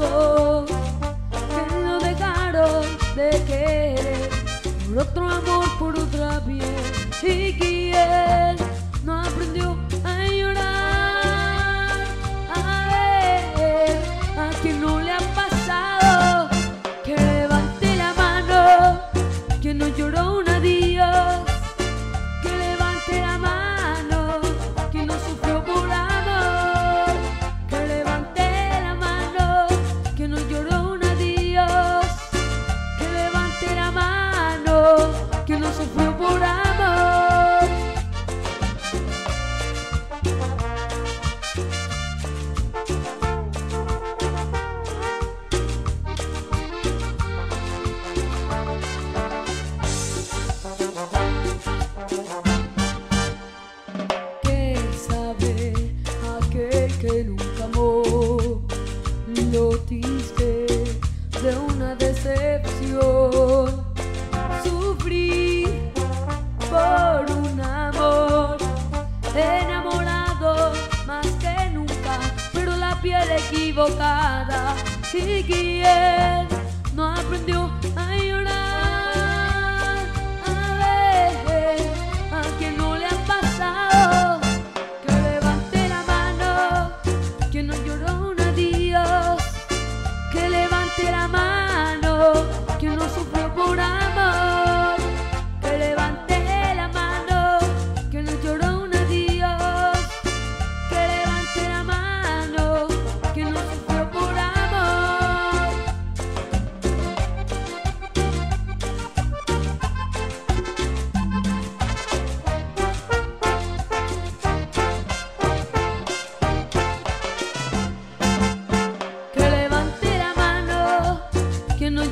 pasó, que no dejaron de querer por otro amor, por otra piel. ¿Y quién no aprendió equivocada. Quien no aprendió a llorar.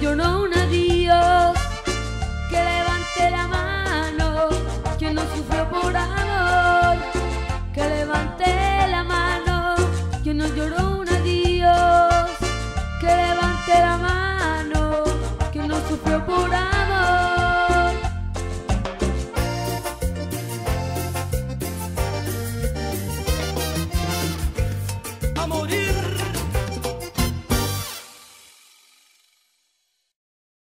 yo no un adiós, que levante la mano, quien no sufrió por algo.